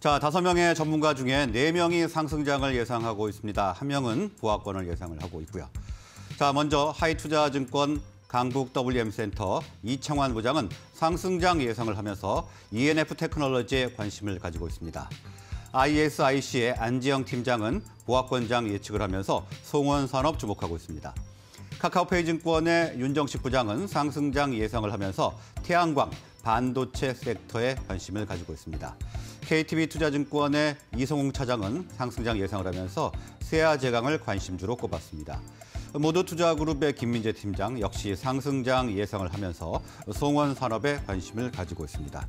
자, 다섯 명의 전문가 중에 네 명이 상승장을 예상하고 있습니다. 한 명은 보합권을 예상을 하고 있고요. 자, 먼저 하이투자증권 강북 WM센터 이창환 부장은 상승장 예상을 하면서 ENF 테크놀로지에 관심을 가지고 있습니다. ISIC의 안지영 팀장은 보합권장 예측을 하면서 송원산업 주목하고 있습니다. 카카오페이 증권의 윤정식 부장은 상승장 예상을 하면서 태양광, 반도체 섹터에 관심을 가지고 있습니다. KTB 투자증권의 이성웅 차장은 상승장 예상을 하면서 세아 제강을 관심주로 꼽았습니다. 모두 투자그룹의 김민재 팀장 역시 상승장 예상을 하면서 송원 산업에 관심을 가지고 있습니다.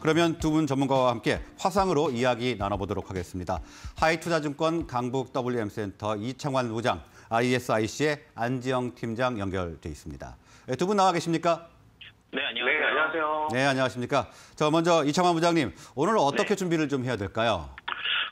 그러면 두 분 전문가와 함께 화상으로 이야기 나눠보도록 하겠습니다. 하이투자증권 강북 WM센터 이창환 부장, ISIC의 안지영 팀장 연결돼 있습니다. 네, 두분 나와 계십니까? 네, 안녕하세요. 네, 안녕하세요. 네, 안녕하십니까. 저 먼저 이창환 부장님, 오늘 어떻게 네. 준비를 좀 해야 될까요?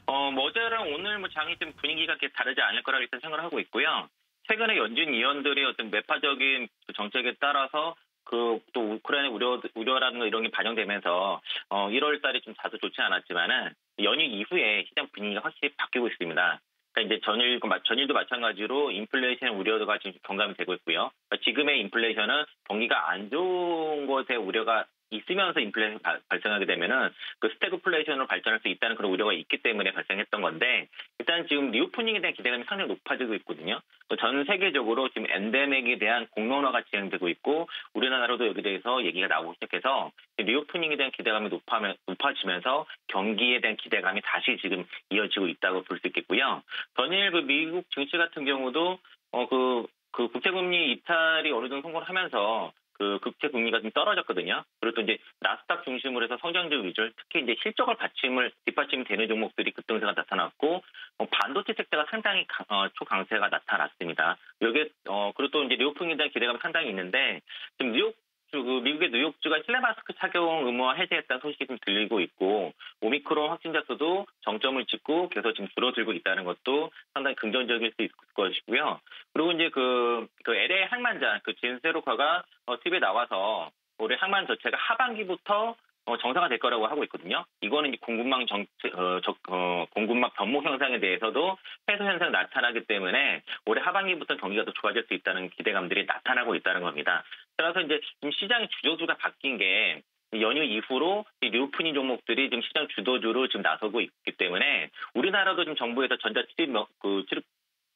어, 뭐 어제랑 오늘 뭐 장이 좀 분위기가 이렇게 다르지 않을 거라고 일단 생각을 하고 있고요. 최근에 연준 위원들의 어떤 매파적인 그 정책에 따라서 그또 우크라이나 우려 우려라든가 이런 게 반영되면서 어 1월 달에 좀 자주 좋지 않았지만은 연휴 이후에 시장 분위기가 확실히 바뀌고 있습니다. 그러니까 이제 전일 전일도 마찬가지로 인플레이션 우려가 지금 경감이 되고 있고요. 그러니까 지금의 인플레이션은 경기가 안 좋은 것에 우려가 있으면서 인플레이션이 발생하게 되면은 그 스태그플레이션으로 발전할 수 있다는 그런 우려가 있기 때문에 발생했던 건데 일단 지금 reopening에 대한 기대감이 상당히 높아지고 있거든요. 전 세계적으로 지금 endemic에 대한 공론화가 진행되고 있고 우리나라로도 여기 대해서 얘기가 나오고 시작해서 reopening에 대한 기대감이 높아면, 높아지면서 경기에 대한 기대감이 다시 지금 이어지고 있다고 볼 수 있겠고요. 전일 그 미국 증시 같은 경우도 어그 그 국채금리 입찰이 어느 정도 성공을 하면서 그 국채 금리가 좀 떨어졌거든요. 그리고 또 이제 나스닥 중심으로 해서 성장적 위주, 특히 이제 실적을 받침을 뒷받침이 되는 종목들이 급등세가 나타났고 어, 반도체 섹터가 상당히 강, 어, 초강세가 나타났습니다. 여기에 어, 그리고 또 이제 리오프닝에 대한 기대감이 상당히 있는데 지금 뉴욕 그 미국의 뉴욕주가 실내 마스크 착용 의무화 해제했다는 소식이 좀 들리고 있고 오미크론 확진자 수도 정점을 찍고 계속 지금 줄어들고 있다는 것도 상당히 긍정적일 수 있을 것이고요. 그리고 이제 그, 그 LA 항만장 그 진세로카가 어, TV에 나와서 올해 항만 자체가 하반기부터 어, 정상화 될 거라고 하고 있거든요. 이거는 공급망 정, 어, 저, 어, 공급망 병목 현상에 대해서도 해소 현상이 나타나기 때문에 올해 하반기부터 경기가 더 좋아질 수 있다는 기대감들이 나타나고 있다는 겁니다. 따라서 이제 지금 시장의 주도주가 바뀐 게 연휴 이후로 reopening 종목들이 지금 시장 주도주로 지금 나서고 있기 때문에 우리나라도 지금 정부에서 전자 출입 그 출입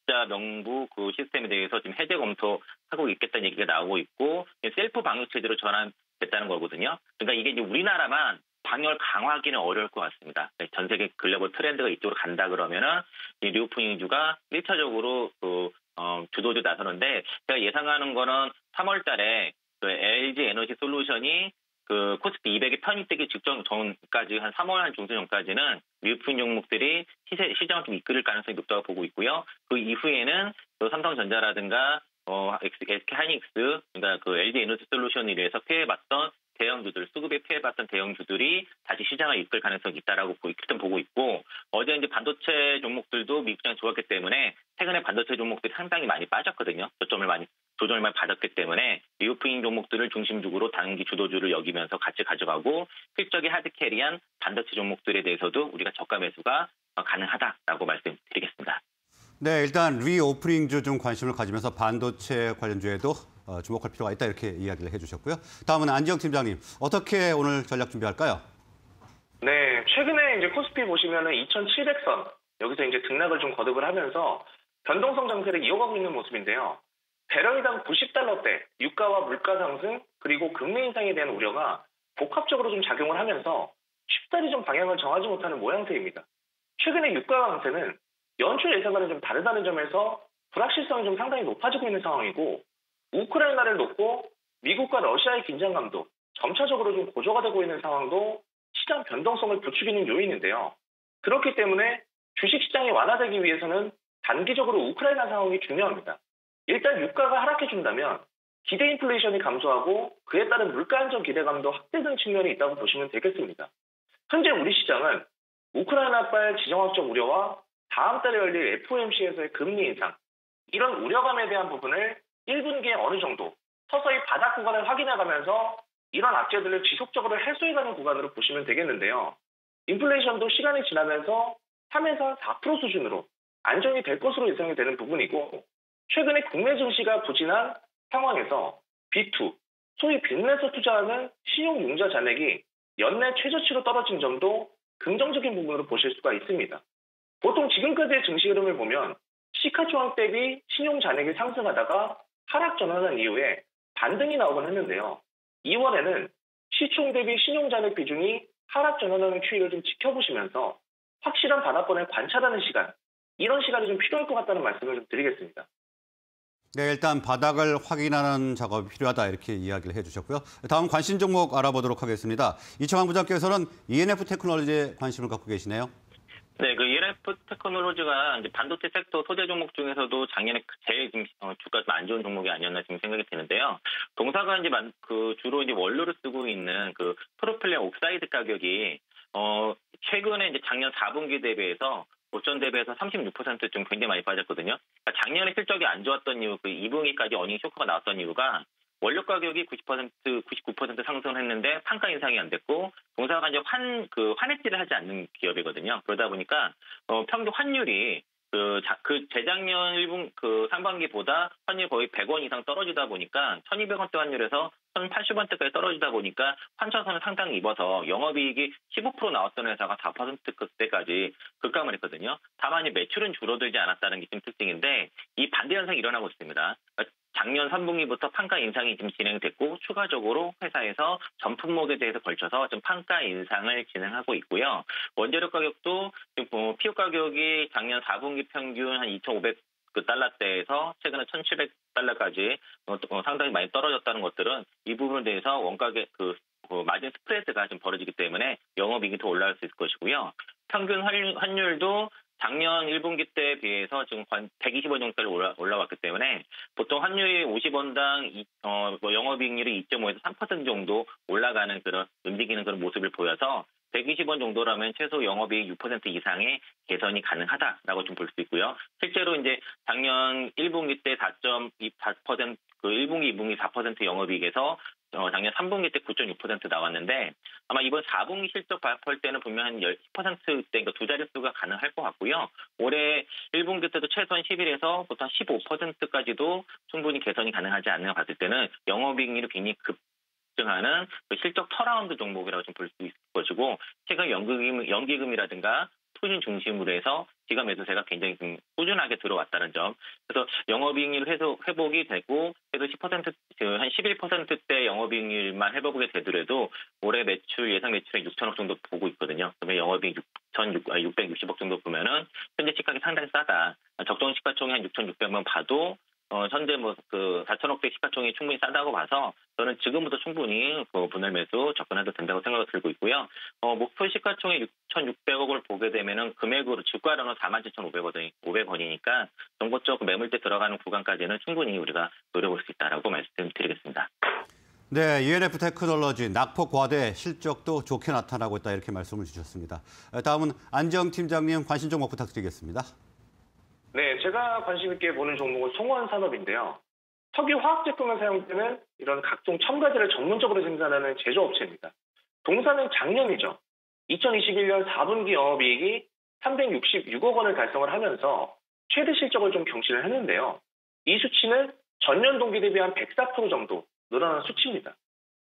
자 명부 그 시스템에 대해서 지금 해제 검토하고 있겠다는 얘기가 나오고 있고 셀프 방역 체제로 전환됐다는 거거든요. 그러니까 이게 이제 우리나라만 방역을 강화하기는 어려울 것 같습니다. 네, 전 세계 글로벌 트렌드가 이쪽으로 간다 그러면은 이 reopening주가 1차적으로 그 어, 주도주 나서는데 제가 예상하는 거는 3월 달에 그 LG 에너지 솔루션이 그 코스피 200에 편입되기 직전 전까지 한 3월 한 중순 전까지는 미흡품 종목들이 시세, 시장을 좀 이끌을 가능성이 높다고 보고 있고요. 그 이후에는 또 삼성전자라든가 어, SK 하이닉스, 그러니까 그 LG 에너지 솔루션에 대해서 피해봤던 대형주들, 수급에 피해봤던 대형주들이 다시 시장을 이끌 가능성이 있다라고 일단 보고 있고 어제 이제 반도체 종목들도 미국 시장이 좋았기 때문에 최근에 반도체 종목들이 상당히 많이 빠졌거든요. 저점을 많이 조정을 많이 받았기 때문에 reopening 종목들을 중심적으로 단기 주도주를 여기면서 같이 가져가고 실적이 hard carry한 반도체 종목들에 대해서도 우리가 저가 매수가 가능하다라고 말씀드리겠습니다. 네, 일단 리오프닝주 좀 관심을 가지면서 반도체 관련주에도 어, 주목할 필요가 있다 이렇게 이야기를 해주셨고요. 다음은 안지영 팀장님 어떻게 오늘 전략 준비할까요? 네, 최근에 이제 코스피 보시면은 2,700선 여기서 이제 등락을 좀 거듭을 하면서 변동성 장세를 이어가고 있는 모습인데요. 배럴당 90달러대 유가와 물가 상승 그리고 금리 인상에 대한 우려가 복합적으로 좀 작용을 하면서 쉽사리 좀 방향을 정하지 못하는 모양새입니다. 최근에 유가 강세는 연출 예상과는 좀 다르다는 점에서 불확실성이 좀 상당히 높아지고 있는 상황이고 우크라이나를 놓고 미국과 러시아의 긴장감도 점차적으로 좀 고조가 되고 있는 상황도 시장 변동성을 부추기는 요인인데요. 그렇기 때문에 주식 시장이 완화되기 위해서는 단기적으로 우크라이나 상황이 중요합니다. 일단 유가가 하락해 준다면 기대 인플레이션이 감소하고 그에 따른 물가 안정 기대감도 확대되는 측면이 있다고 보시면 되겠습니다. 현재 우리 시장은 우크라이나발 지정학적 우려와 다음 달에 열릴 FOMC에서의 금리 인상 이런 우려감에 대한 부분을 1분기에 어느 정도 서서히 바닥 구간을 확인해가면서 이런 악재들을 지속적으로 해소해가는 구간으로 보시면 되겠는데요. 인플레이션도 시간이 지나면서 3에서 4% 수준으로 안정이 될 것으로 예상이 되는 부분이고 최근에 국내 증시가 부진한 상황에서 B2, 소위 빚내서 투자하는 신용융자 잔액이 연내 최저치로 떨어진 점도 긍정적인 부분으로 보실 수가 있습니다. 보통 지금까지의 증시 흐름을 보면 시가총액 대비 신용 잔액이 상승하다가 하락 전환한 이후에 반등이 나오곤 했는데요. 2월에는 시총 대비 신용 잔액 비중이 하락 전환하는 추이를 좀 지켜보시면서 확실한 바닥권을 관찰하는 시간, 이런 시간이 좀 필요할 것 같다는 말씀을 좀 드리겠습니다. 네, 일단 바닥을 확인하는 작업이 필요하다 이렇게 이야기를 해주셨고요. 다음 관심 종목 알아보도록 하겠습니다. 이청환 부장께서는 ENF 테크놀로지에 관심을 갖고 계시네요. 네, 그 ENF 테크놀로지가 이제 반도체 섹터 소재 종목 중에서도 작년에 제일 지금 어, 주가가 안 좋은 종목이 아니었나 지금 생각이 드는데요. 동사가 이제 그 주로 이제 원료를 쓰고 있는 그 propylene oxide 가격이 어 최근에 이제 작년 4분기 대비해서 고점 대비해서 36%좀 굉장히 많이 빠졌거든요. 그러니까 작년에 실적이 안 좋았던 이유, 그 2분기까지 어닝 쇼크가 나왔던 이유가 원료 가격이 90% 99% 상승을 했는데 판가 인상이 안 됐고 동사가 이제 환 그 환해지를 하지 않는 기업이거든요. 그러다 보니까 어, 평균 환율이 그, 자, 그 재작년 1분 그 상반기보다 환율 거의 100원 이상 떨어지다 보니까 1200원대 환율에서 1080원대까지 떨어지다 보니까 환차선을 상당히 입어서 영업이익이 15% 나왔던 회사가 4%대까지 급감을 했거든요. 다만 이 매출은 줄어들지 않았다는 게좀 특징인데 이 반대 현상이 일어나고 있습니다. 작년 3분기부터 판가 인상이 지금 진행됐고 추가적으로 회사에서 전품목에 대해서 걸쳐서 좀 판가 인상을 진행하고 있고요. 원재료 가격도 뭐 피오 가격이 작년 4분기 평균 한 2,500. 그 달러대에서 최근에 1,700 달러까지 어, 어, 상당히 많이 떨어졌다는 것들은 이 부분에 대해서 원가의 그, 그 마진 스프레드가 좀 벌어지기 때문에 영업이익이 더 올라갈 수 있을 것이고요. 평균 환율, 환율 도 작년 1분기 때에 비해서 지금 120원 정도까지 올라, 올라왔기 때문에 보통 환율이 50원당 어, 뭐 영업이익률이 2.5에서 3% 정도 올라가는 그런 움직이는 그런 모습을 보여서 120원 정도라면 최소 영업이익 6% 이상의 개선이 가능하다라고 좀 볼 수 있고요. 실제로 이제 작년 1분기 때 4.24%, 그 1분기, 2분기 4% 영업이익에서 어, 작년 3분기 때 9.6% 나왔는데 아마 이번 4분기 실적 발표할 때는 분명 한 10%대 그러니까 두 자릿수가 가능할 것 같고요. 올해 1분기 때도 최소한 11에서 보통 15%까지도 충분히 개선이 가능하지 않나 봤을 때는 영업이익률이 굉장히 급 증하는 그 실적 터라운드 종목이라고 좀 볼 수 있을 것이고 최근 연기금, 연기금이라든가 투신 중심으로 해서 지가 매수세가 굉장히 좀 꾸준하게 들어왔다는 점. 그래서 영업이익률 회복이 되고 그래도 10%한 11%대 영업이익률만 회복이 되더라도 올해 매출 예상 매출에 6천억 정도 보고 있거든요. 그러면 영업이익 6,660억 아, 정도 보면은 현재 시가이 상당히 싸다. 적정 시가총액 한 6,600만 봐도 어, 현재 뭐 그 4천억대 시가총이 충분히 싸다고 봐서 저는 지금부터 충분히 그 분할 매수 접근해도 된다고 생각을 들고 있고요. 어, 목표 시가총액 6,600억을 보게 되면은 금액으로 주가로는 47,500원, 500원이니까 정보적 매물대 들어가는 구간까지는 충분히 우리가 노려볼 수 있다라고 말씀드리겠습니다. 네, ENF 테크놀로지 낙폭 과대 실적도 좋게 나타나고 있다 이렇게 말씀을 주셨습니다. 다음은 안정 팀장님 관심 종목 부탁드리겠습니다. 네, 제가 관심 있게 보는 종목은 송원 산업인데요. 석유 화학 제품에 사용되는 이런 각종 첨가제를 전문적으로 생산하는 제조업체입니다. 동사는 작년이죠. 2021년 4분기 영업이익이 366억 원을 달성을 하면서 최대 실적을 좀 경신을 했는데요. 이 수치는 전년 동기 대비 한 104% 정도 늘어난 수치입니다.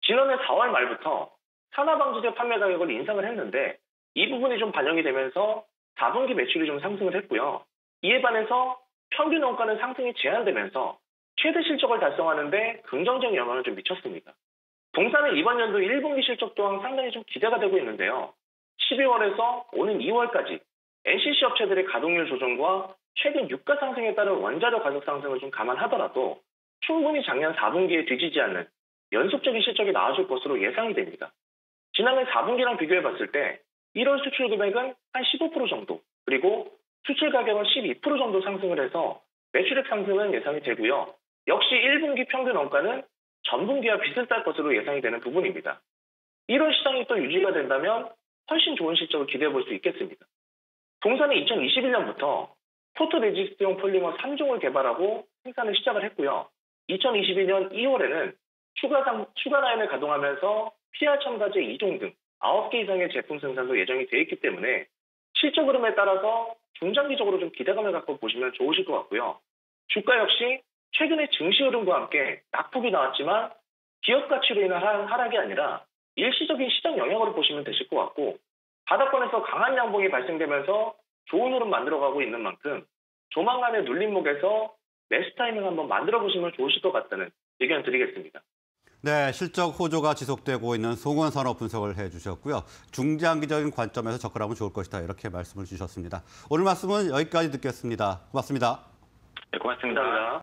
지난해 4월 말부터 산화방지제 판매 가격을 인상을 했는데 이 부분이 좀 반영이 되면서 4분기 매출이 좀 상승을 했고요. 이에 반해서 평균 원가는 상승이 제한되면서 최대 실적을 달성하는데 긍정적인 영향을 좀 미쳤습니다. 동사는 이번 연도 1분기 실적 또한 상당히 좀 기대가 되고 있는데요. 12월에서 오는 2월까지 NCC 업체들의 가동률 조정과 최근 유가 상승에 따른 원자료 가격 상승을 좀 감안하더라도 충분히 작년 4분기에 뒤지지 않는 연속적인 실적이 나와줄 것으로 예상이 됩니다. 지난해 4분기랑 비교해 봤을 때 1월 수출 금액은 한 15% 정도, 그리고 수출 가격은 12% 정도 상승을 해서 매출액 상승은 예상이 되고요. 역시 1분기 평균 원가는 전분기와 비슷할 것으로 예상이 되는 부분입니다. 이런 시장이 또 유지가 된다면 훨씬 좋은 실적을 기대해 볼 수 있겠습니다. 동사는 2021년부터 포토레지스트용 폴리머 3종을 개발하고 생산을 시작을 했고요. 2022년 2월에는 추가, 상, 추가 라인을 가동하면서 PR 첨가제 2종 등 9개 이상의 제품 생산도 예정이 돼 있기 때문에 실적 흐름에 따라서 중장기적으로 좀 기대감을 갖고 보시면 좋으실 것 같고요. 주가 역시 최근에 증시 흐름과 함께 낙폭이 나왔지만 기업 가치로 인한 하- 하락이 아니라 일시적인 시장 영향으로 보시면 되실 것 같고 바닥권에서 강한 양봉이 발생되면서 좋은 흐름 만들어가고 있는 만큼 조만간의 눌림목에서 매수 타이밍 한번 만들어 보시면 좋으실 것 같다는 의견 드리겠습니다. 네, 실적 호조가 지속되고 있는 송원 산업 분석을 해주셨고요. 중장기적인 관점에서 접근하면 좋을 것이다 이렇게 말씀을 주셨습니다. 오늘 말씀은 여기까지 듣겠습니다. 고맙습니다. 네, 고맙습니다.